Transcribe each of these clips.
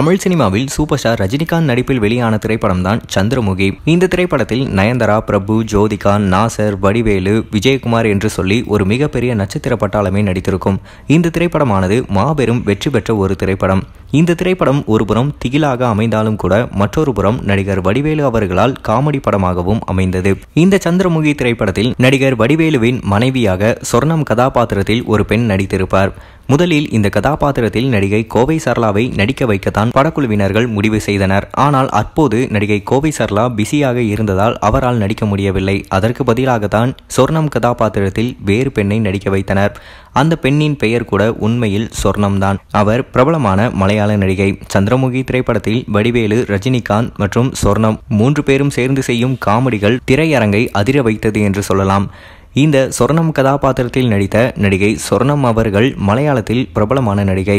தமிழ் சினிமாவில் super star Rajinikanth நடிப்பில் வெளியான திரைப்படம் தான் சந்திரமுகி. இந்த திரைப்படத்தில் நயன்தாரா பிரபு ஜோதிகா நாசர் வடிவேலு விஜயகுமார் என்று சொல்லி ஒரு மிகப்பெரிய நட்சத்திர பட்டாளமே நடித்திருக்கும். இந்த திரைப்படமானது மாபெரும் வெற்றி பெற்ற ஒரு திரைப்படம். இந்த திரைப்படம் ஒருபுறம் திகிலாக அமைந்தாலும் கூட மற்றொரு புறம் நடிகர் வடிவேலு அவர்களால் காமெடி படமாகவும் அமைந்தது. இந்த சந்திரமுகி திரைப்படத்தில் நடிகர் வடிவேலுவின் மனைவியாக சொர்ணம் கதாபாத்திரத்தில் ஒரு பெண் நடித்திருப்பார். முதலில் இந்த கதாபாத்திரத்தில் நடிகை கோவை சரளாவை நடிக்க வைக்கத்தான் படக்குழுவினர்கள் முடிவு செய்தனர். ஆனால் அப்போது நடிகை கோவை சர்லா பிஸியாக இருந்ததால் அவரால் நடிக்க முடியவில்லை. அதற்கு பதிலாகத்தான் சொர்ணம் கதாபாத்திரத்தில் வேறு பெண்ணை நடிக்க வைத்தனர். அந்த பெண்ணின் பெயர் கூட உண்மையில் சொர்ணம்தான் அவர் பிரபலமான மலையாள நடிகை. சந்திரமுகி திரைப்படத்தில் வடிவேலு ரஜினிகாந்த் மற்றும் சொர்ணம் மூன்று பேரும் சேர்ந்து செய்யும் காமெடிகள் திரையரங்கை அதிர வைத்தது என்று சொல்லலாம். இந்த சொர்ணம் கதாபாத்திரத்தில் நடித்த நடிகை சொர்ணம் அவர்கள் மலையாளத்தில் பிரபலமான நடிகை.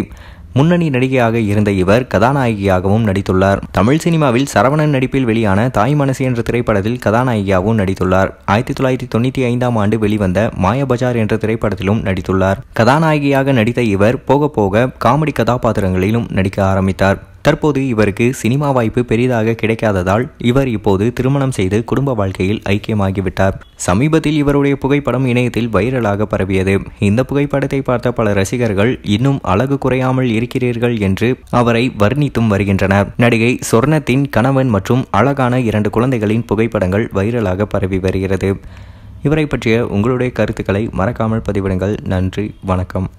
முன்னணி நடிகையாக இருந்த இவர் கதாநாயகியாகவும் நடித்துள்ளார். தமிழ் சினிமாவில் சரவணன் நடிப்பில் வெளியான தாய் மனசு என்ற திரைப்படத்தில் கதாநாயகியாகவும் நடித்துள்ளார். ஆயிரத்தி தொள்ளாயிரத்தி தொண்ணூற்றி ஐந்தாம் ஆண்டு வெளிவந்த மாயபஜார் என்ற திரைப்படத்திலும் நடித்துள்ளார். கதாநாயகியாக நடித்த இவர் போக போக காமெடி கதாபாத்திரங்களிலும் நடிக்க ஆரம்பித்தார். தற்போது இவருக்கு சினிமா வாய்ப்பு பெரிதாக கிடைக்காததால் இவர் இப்போது திருமணம் செய்து குடும்ப வாழ்க்கையில் ஐக்கியமாகிவிட்டார். சமீபத்தில் இவருடைய புகைப்படம் இணையத்தில் வைரலாக பரவியது. இந்த புகைப்படத்தை பார்த்த பல ரசிகர்கள் இன்னும் அழகு குறையாமல் இருக்கிறீர்கள் என்று அவரை வர்ணித்தும் வருகின்றனர். நடிகை சொர்ணத்தின் கணவன் மற்றும் அழகான இரண்டு குழந்தைகளின் புகைப்படங்கள் வைரலாக பரவி வருகிறது. இவரை பற்றிய உங்களுடைய கருத்துக்களை மறக்காமல் பதிவிடுங்கள். நன்றி வணக்கம்.